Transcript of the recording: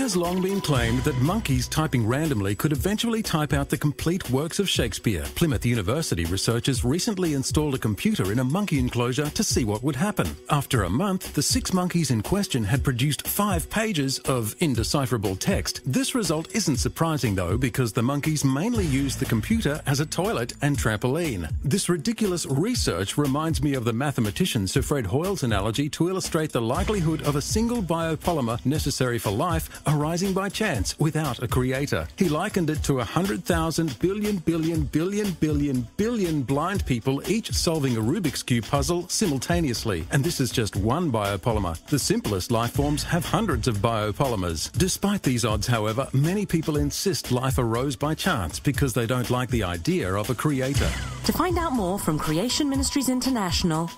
has long been claimed that monkeys typing randomly could eventually type out the complete works of Shakespeare. Plymouth University researchers recently installed a computer in a monkey enclosure to see what would happen. After a month, the six monkeys in question had produced five pages of indecipherable text. This result isn't surprising though, because the monkeys mainly used the computer as a toilet and trampoline. This ridiculous research reminds me of the mathematician Sir Fred Hoyle's analogy to illustrate the likelihood of a single biopolymer necessary for life arising by chance without a creator. He likened it to a hundred thousand billion billion billion billion billion blind people each solving a Rubik's Cube puzzle simultaneously. And this is just one biopolymer. The simplest life forms have hundreds of biopolymers. Despite these odds, however, many people insist life arose by chance because they don't like the idea of a creator. To find out more from Creation Ministries International,